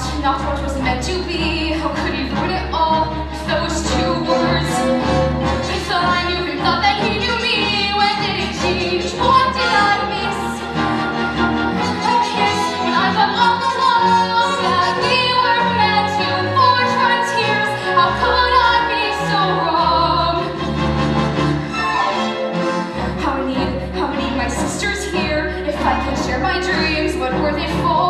not, not what was meant to be. How could he ruin it all with those two words? Thought I knew him, thought that he knew me. When did it change? What did I miss? When I thought all along that we were meant to forge. How could I be so wrong? How need, how need my sisters here. If I share my dreams, what were they for?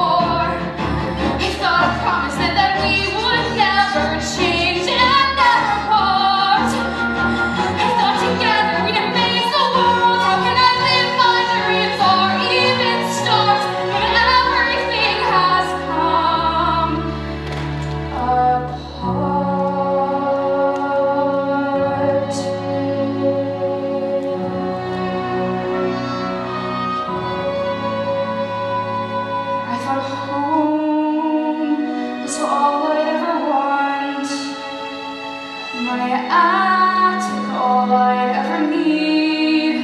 My attic, all I'd ever need.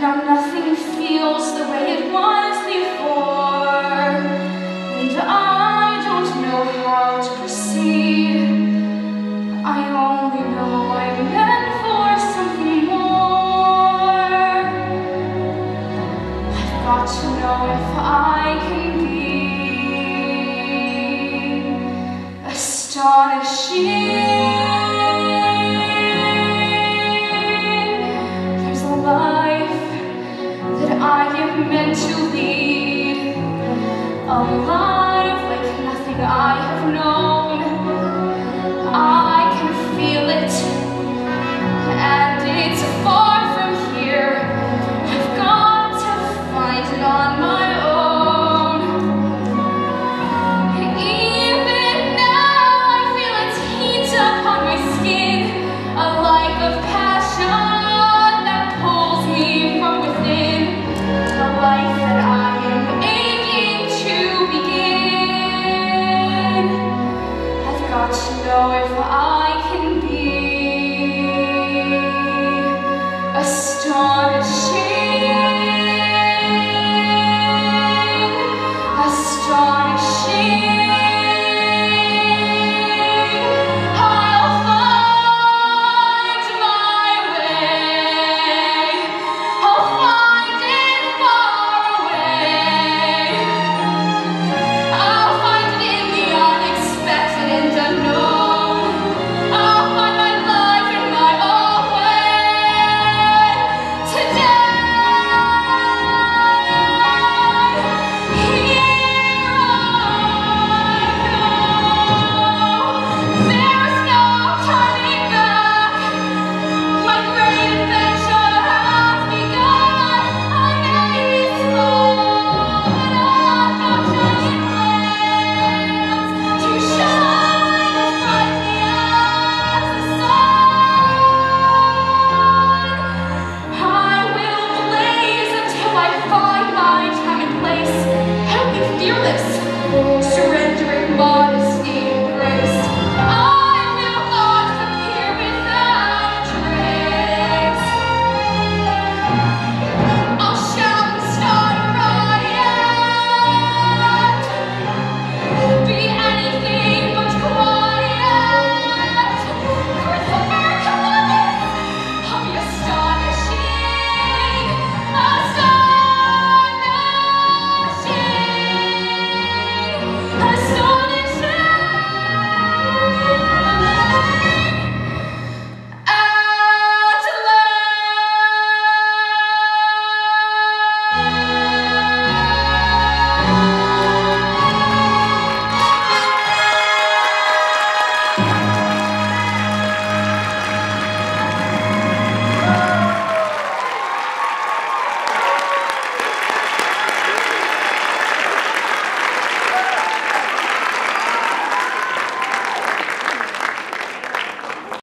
Now nothing feels the way it was before, and I don't know how to proceed. I only know I'm meant for something more. I've got to know if I can be astonishing. I have known. Astonishing.